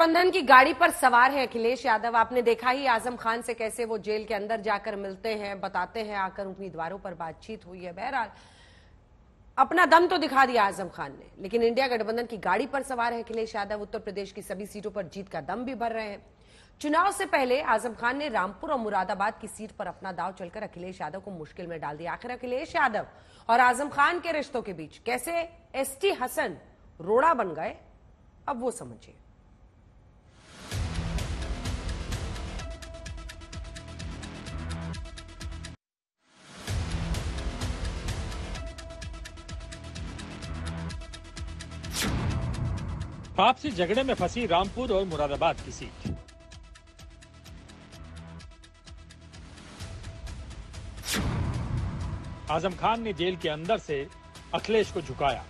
गठबंधन की गाड़ी पर सवार है अखिलेश यादव। आपने देखा ही आज़म खान से कैसे वो जेल के अंदर जाकर मिलते हैं, बताते हैं, आकर उम्मीदवारों पर बातचीत हुई है। बहरहाल, अपना दम तो दिखा दिया आज़म खान ने, लेकिन इंडिया गठबंधन की गाड़ी पर सवार है अखिलेश यादव। उत्तर प्रदेश की सभी सीटों पर जीत का दम भी भर रहे हैं। चुनाव से पहले आज़म खान ने रामपुर और मुरादाबाद की सीट पर अपना दाव चलकर अखिलेश यादव को मुश्किल में डाल दिया। आखिर अखिलेश यादव और आज़म खान के रिश्तों के बीच कैसे एसटी हसन रोड़ा बन गए, अब वो समझिए। आपसी झगड़े में फंसी रामपुर और मुरादाबाद की सीट। आज़म खान ने जेल के अंदर से अखिलेश को झुकाया।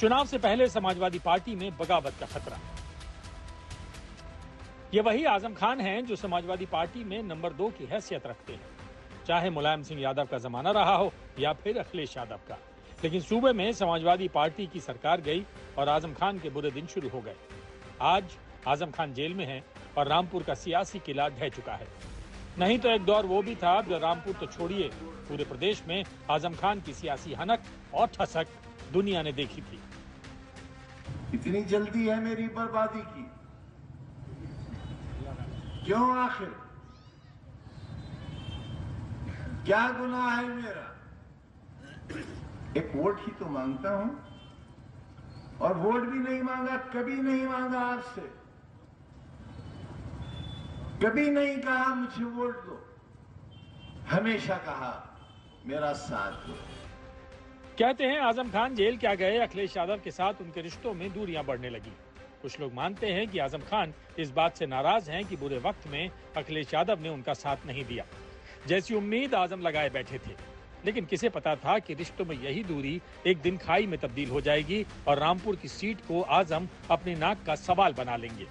चुनाव से पहले समाजवादी पार्टी में बगावत का खतरा। ये वही आज़म खान हैं जो समाजवादी पार्टी में नंबर दो की हैसियत रखते हैं। चाहे मुलायम सिंह यादव का जमाना रहा हो या फिर अखिलेश यादव का। लेकिन सूबे में समाजवादी पार्टी की सरकार गई और आज़म खान के बुरे दिन शुरू हो गए। आज आज़म खान जेल में हैं और रामपुर का सियासी किला ढह चुका है। नहीं तो एक दौर वो भी था जो रामपुर तो छोड़िए। पूरे प्रदेश में आज़म खान की सियासी हनक और ठसक दुनिया ने देखी थी। इतनी जल्दी है मेरी बर्बादी की। क्यों आखिर क्या गुनाह है मेरा एक वोट ही तो माँगता हूँ और वोट भी नहीं मांगा कभी नहीं मांगा आपसे। कभी नहीं कहा मुझे वोट दो। हमेशा कहा मेरा साथ दो। कहते हैं आज़म खान जेल क्या गए? अखिलेश यादव के साथ उनके रिश्तों में दूरियाँ बढ़ने लगी। कुछ लोग मानते हैं कि आज़म खान इस बात से नाराज़ हैं कि बुरे वक्त में अखिलेश यादव ने उनका साथ नहीं दिया। जैसी उम्मीद आज़म लगाए बैठे थे। लेकिन किसे पता था कि रिश्तों में यही दूरी एक दिन खाई में तब्दील हो जाएगी और रामपुर की सीट को आज़म अपनी नाक का सवाल बना लेंगे।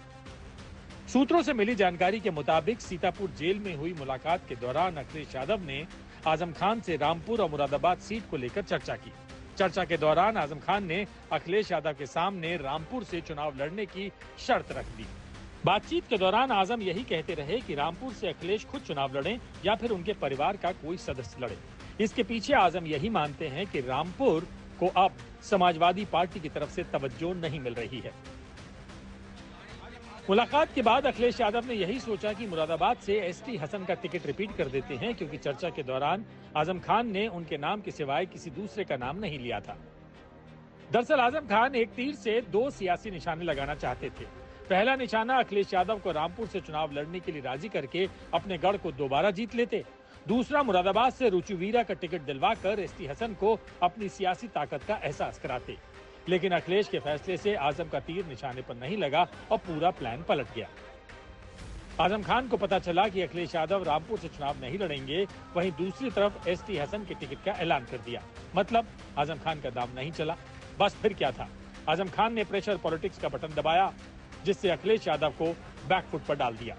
सूत्रों से मिली जानकारी के मुताबिक सीतापुर जेल में हुई मुलाकात के दौरान अखिलेश यादव ने आज़म खान से रामपुर और मुरादाबाद सीट को लेकर चर्चा की। चर्चा के दौरान आज़म खान ने अखिलेश यादव के सामने रामपुर से चुनाव लड़ने की शर्त रख दी। बातचीत के दौरान आज़म यही कहते रहे कि रामपुर से अखिलेश खुद चुनाव लड़े या फिर उनके परिवार का कोई सदस्य लड़े। इसके पीछे आज़म यही मानते हैं कि रामपुर को अब समाजवादी पार्टी की तरफ़ से तवज्जो नहीं मिल रही है। मुलाकात के बाद अखिलेश यादव ने यही सोचा कि मुरादाबाद से एसटी हसन का टिकट रिपीट कर देते हैं, क्योंकि चर्चा के दौरान आज़म खान ने उनके नाम के सिवाय किसी दूसरे का नाम नहीं लिया था। दरअसल आज़म खान एक तीर से दो सियासी निशाने लगाना चाहते थे। पहला निशाना अखिलेश यादव को रामपुर से चुनाव लड़ने के लिए राज़ी करके अपने गढ़ को दोबारा जीत लेते। दूसरा मुरादाबाद से रुचुवीरा का टिकट दिलवाकर एसटी हसन को अपनी सियासी ताकत का एहसास कराते। लेकिन अखिलेश के फैसले से आज़म का तीर निशाने पर नहीं लगा और पूरा प्लान पलट गया। आज़म खान को पता चला कि अखिलेश यादव रामपुर से चुनाव नहीं लड़ेंगे, वहीं दूसरी तरफ़ एस टी हसन के टिकट का ऐलान कर दिया। मतलब आज़म खान का दाम नहीं चला। बस फिर क्या था? आज़म खान ने प्रेशर पॉलिटिक्स का बटन दबाया, जिससे अखिलेश यादव को बैकफुट पर डाल दिया।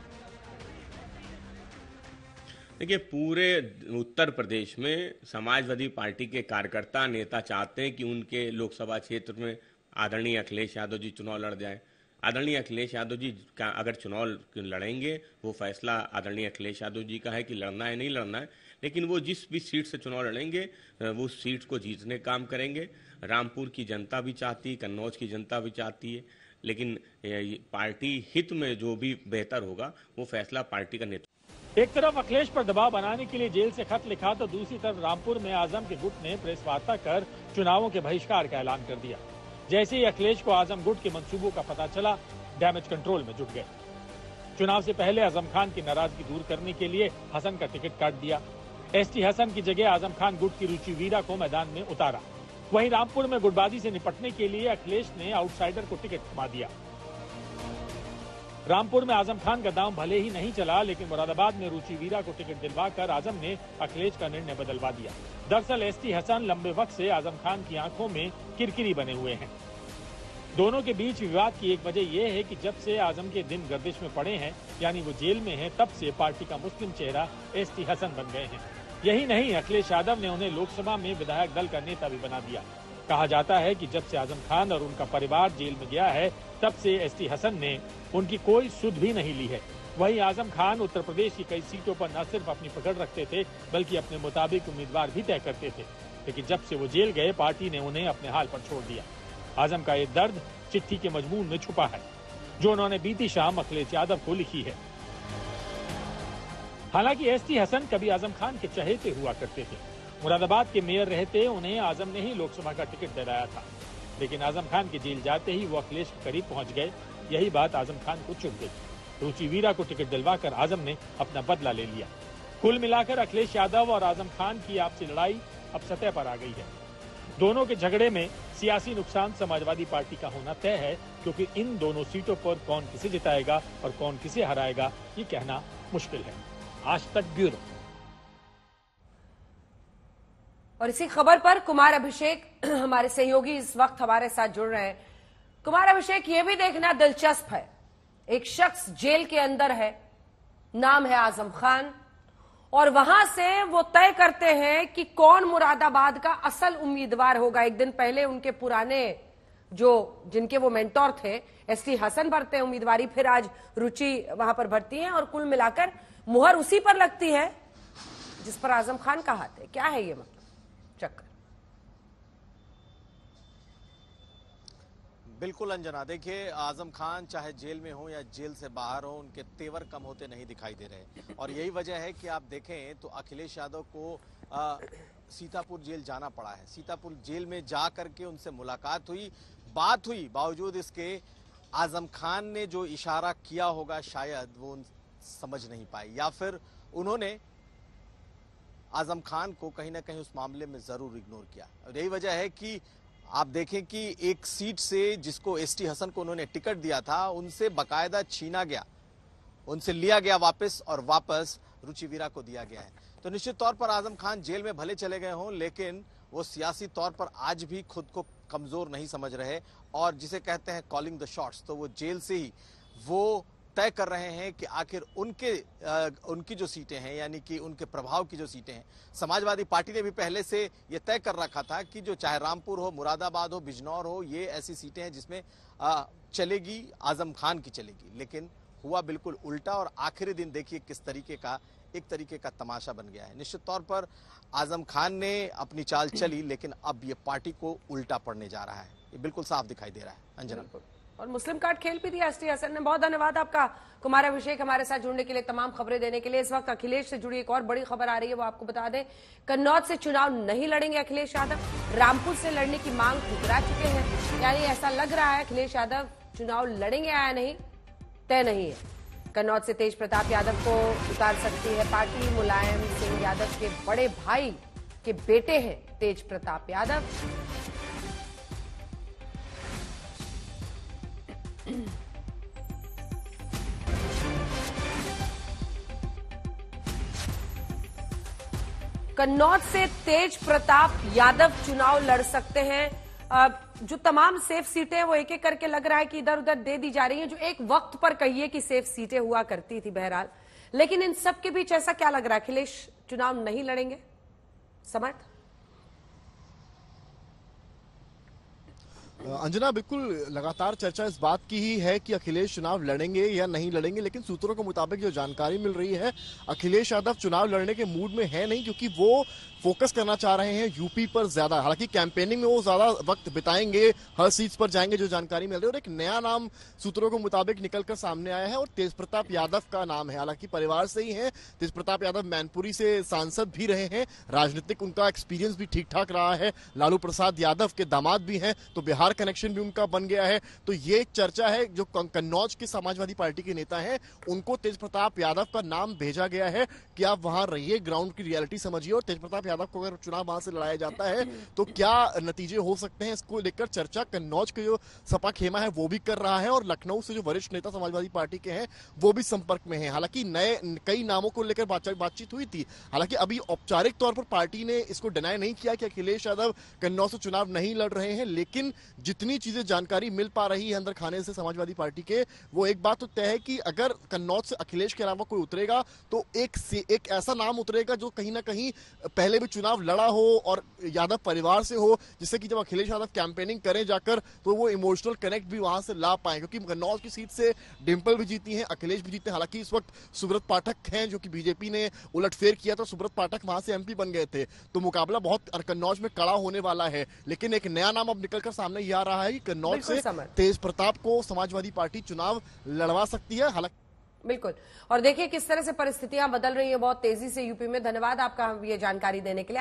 देखिए, पूरे उत्तर प्रदेश में समाजवादी पार्टी के कार्यकर्ता, नेता चाहते हैं कि उनके लोकसभा क्षेत्र में आदरणीय अखिलेश यादव जी चुनाव लड़ जाए। आदरणीय अखिलेश यादव जी का अगर चुनाव लड़ेंगे, वो फैसला आदरणीय अखिलेश यादव जी का है कि लड़ना है, नहीं लड़ना है। लेकिन वो जिस भी सीट से चुनाव लड़ेंगे, वो सीट को जीतने काम करेंगे। रामपुर की जनता भी चाहती है कन्नौज की जनता भी चाहती है। लेकिन पार्टी हित में जो भी बेहतर होगा, वो फैसला पार्टी का नेतृत्व एक तरफ़ अखिलेश पर दबाव बनाने के लिए जेल से खत लिखा तो दूसरी तरफ़ रामपुर में आज़म के गुट ने प्रेस वार्ता कर चुनावों के बहिष्कार का ऐलान कर दिया। जैसे ही अखिलेश को आज़म गुट के मंसूबों का पता चला, डैमेज कंट्रोल में जुट गए। चुनाव से पहले आज़म खान की नाराज़गी दूर करने के लिए हसन का टिकट काट दिया। एसटी हसन की जगह आज़म खान गुट की रुचि वीरा को मैदान में उतारा। वहीं रामपुर में गुटबाजी से निपटने के लिए अखिलेश ने आउटसाइडर को टिकट थमा दिया। रामपुर में आज़म खान का दाम भले ही नहीं चला, लेकिन मुरादाबाद में रुचि वीरा को टिकट दिलवाकर आज़म ने अखिलेश का निर्णय बदलवा दिया। दरअसल एसटी हसन लंबे वक्त से आज़म खान की आँखों में किरकिरी बने हुए हैं। दोनों के बीच विवाद की एक वजह यह है कि जब से आज़म के दिन गर्दिश में पड़े हैं, यानी वो जेल में हैं, तब से पार्टी का मुस्लिम चेहरा एसटी हसन बन गए हैं। यही नहीं, अखिलेश यादव ने उन्हें लोकसभा में विधायक दल का नेता भी बना दिया। कहा जाता है कि जब से आज़म खान और उनका परिवार जेल में गया है, तब से एस टी हसन ने उनकी कोई सुध भी नहीं ली है। वहीं आज़म खान उत्तर प्रदेश की कई सीटों पर न सिर्फ़ अपनी पकड़ रखते थे, बल्कि अपने मुताबिक उम्मीदवार भी तय करते थे। लेकिन जब से वो जेल गए, पार्टी ने उन्हें अपने हाल पर छोड़ दिया। आज़म का ये दर्द चिट्ठी के मजमून में छुपा है, जो उन्होंने बीती शाम अखिलेश यादव को लिखी है। हालाँकि एस टी हसन कभी आज़म खान के चहेते हुआ करते थे। मुरादाबाद के मेयर रहते, उन्हें आज़म ने ही लोकसभा का टिकट दिलाया था। लेकिन आज़म खान के जेल जाते ही वो अखिलेश के करीब पहुँच गए। यही बात आज़म खान को चुभ गई। रुचि वीरा को टिकट दिलवाकर आज़म ने अपना बदला ले लिया। कुल मिलाकर अखिलेश यादव और आज़म खान की आपसी लड़ाई अब सतह पर आ गई है। दोनों के झगड़े में सियासी नुकसान समाजवादी पार्टी का होना तय है, क्योंकि इन दोनों सीटों पर कौन किसे जिताएगा और कौन किसे हराएगा, ये कहना मुश्किल है। आज तक ब्यूरो। और इसी खबर पर कुमार अभिषेक हमारे सहयोगी इस वक्त हमारे साथ जुड़ रहे हैं। कुमार अभिषेक, ये भी देखना दिलचस्प है। एक शख्स जेल के अंदर है, नाम है आज़म खान, और वहाँ से वो तय करते हैं कि कौन मुरादाबाद का असल उम्मीदवार होगा। एक दिन पहले उनके पुराने जो, जिनके वो मेंटोर थे एस टी हसन भरते हैं उम्मीदवारी, फिर आज रुचि वहाँ पर भरती है और कुल मिलाकर मुहर उसी पर लगती है, जिस पर आज़म खान का हाथ है। क्या है ये मतलब? बिल्कुल अंजना देखिए आज़म खान चाहे जेल में हो या जेल से बाहर हो उनके तेवर कम होते नहीं दिखाई दे रहे और यही वजह है कि आप देखें तो अखिलेश यादव को आ, सीतापुर जेल जाना पड़ा है। सीतापुर जेल में जा करके उनसे मुलाकात हुई। बात हुई बावजूद इसके आज़म खान ने जो इशारा किया होगा शायद वो समझ नहीं पाए या फिर उन्होंने आज़म खान को कहीं ना कहीं उस मामले में ज़रूर इग्नोर किया। और यही वजह है कि आप देखें कि एक सीट से जिसको एस टी हसन को उन्होंने टिकट दिया था, उनसे बकायदा छीना गया। उनसे लिया गया वापस और वापस रुचिवीरा को दिया गया है। तो निश्चित तौर पर आज़म खान जेल में भले चले गए हों, लेकिन वो सियासी तौर पर आज भी खुद को कमज़ोर नहीं समझ रहे और जिसे कहते हैं कॉलिंग द शॉट्स तो वो जेल से ही वो तय कर रहे हैं कि आखिर उनके उनकी जो सीटें हैं, यानी कि उनके प्रभाव की जो सीटें हैं, समाजवादी पार्टी ने भी पहले से ये तय कर रखा था कि जो चाहे रामपुर हो, मुरादाबाद हो, बिजनौर हो, ये ऐसी सीटें हैं जिसमें चलेगी, आज़म खान की चलेगी। लेकिन हुआ बिल्कुल उल्टा और आखिरी दिन देखिए किस तरीके का, एक तरीके का तमाशा बन गया है। निश्चित तौर पर आज़म खान ने अपनी चाल चली, लेकिन अब ये पार्टी को उल्टा पड़ने जा रहा है। ये बिल्कुल साफ़ दिखाई दे रहा है। अंजना। और मुस्लिम कार्ड खेल भी दिया एस हसन ने। बहुत धन्यवाद आपका कुमार अभिषेक हमारे साथ जुड़ने के लिए, तमाम खबरें देने के लिए। इस वक्त अखिलेश से जुड़ी एक और बड़ी खबर आ रही है, वो आपको बता दें। कन्नौज से चुनाव नहीं लड़ेंगे अखिलेश यादव। रामपुर से लड़ने की मांग ठुकरा चुके हैं। यानी ऐसा लग रहा है अखिलेश यादव चुनाव लड़ेंगे या नहीं, तय नहीं है। कन्नौज से तेज प्रताप यादव को उतार सकती है पार्टी। मुलायम सिंह यादव के बड़े भाई के बेटे हैं तेज प्रताप यादव। कन्नौज से तेज प्रताप यादव चुनाव लड़ सकते हैं। जो तमाम सेफ़ सीटें वो एक एक करके लग रहा है कि इधर उधर दे दी जा रही हैं, जो एक वक्त पर कहिए कि सेफ़ सीटें हुआ करती थी बहरहाल। लेकिन इन सब के बीच ऐसा क्या लग रहा है? अखिलेश, चुनाव नहीं लड़ेंगे? समर्थ? अंजना, बिल्कुल लगातार चर्चा इस बात की ही है कि अखिलेश चुनाव लड़ेंगे या नहीं लड़ेंगे, लेकिन सूत्रों के मुताबिक जो जानकारी मिल रही है, अखिलेश यादव चुनाव लड़ने के मूड में है नहीं, क्योंकि वो फोकस करना चाह रहे हैं यूपी पर ज़्यादा। हालाँकि कैंपेनिंग में वो ज़्यादा वक्त बिताएँगे, हर सीट पर जाएँगे जो जानकारी मिल रही है और एक नया नाम सूत्रों के मुताबिक निकलकर सामने आया है और तेज प्रताप यादव का नाम है। हालाँकि परिवार से ही है तेज प्रताप यादव मैनपुरी से सांसद भी रहे हैं, राजनीतिक उनका एक्सपीरियंस भी ठीक ठाक रहा है, लालू प्रसाद यादव के दामाद भी हैं तो बिहार कनेक्शन भी उनका बन गया है। तो ये चर्चा है जो कन्नौज के समाजवादी पार्टी के नेता है, उनको तेज प्रताप यादव का नाम भेजा गया है। कि आप वहाँ रहिए ग्राउंड की रियलिटी समझिए और तेज प्रताप यादव को अगर चुनाव वहाँ से लड़ाया जाता है तो क्या नतीजे हो सकते हैं? इसको लेकर चर्चा कन्नौज के जो सपा खेमा है, वो भी कर रहा है और लखनऊ से जो वरिष्ठ नेता समाजवादी पार्टी के हैं, वो भी संपर्क में है। हालाँकि नए, कई नामों को लेकर बातचीत हुई थी। हालाँकि अभी औपचारिक तौर पर पार्टी ने इसको डिनाई नहीं किया कि अखिलेश यादव कन्नौज से चुनाव नहीं लड़ रहे हैं, लेकिन जितनी चीज़ें जानकारी मिल पा रही है अंदर खाने से समाजवादी पार्टी के, वो एक बात तो तय है कि अगर कन्नौज से अखिलेश के अलावा कोई उतरेगा तो एक से, एक ऐसा नाम उतरेगा जो कहीं ना कहीं पहले भी चुनाव लड़ा हो और यादव परिवार से हो जिससे कि जब अखिलेश यादव कैंपेनिंग करें जाकर तो वो इमोशनल कनेक्ट भी वहाँ से ला पाए। क्योंकि कन्नौज की सीट से डिम्पल भी जीती हैं अखिलेश भी जीते हैं। हालाँकि इस वक्त सुब्रत पाठक हैं जो कि बीजेपी ने उलटफेर किया तो सुब्रत पाठक वहाँ से एमपी बन गए थे। तो मुकाबला बहुत कन्नौज में कड़ा होने वाला है। लेकिन एक नया नाम अब निकलकर सामने ये आ रहा है कि कन्नौज से तेज प्रताप को समाजवादी पार्टी चुनाव लड़वा सकती है। हालाँकि बिल्कुल। और देखिए किस तरह से परिस्थितियाँ बदल रही है, बहुत तेज़ी से यूपी में। धन्यवाद आपका ये जानकारी देने के लिए।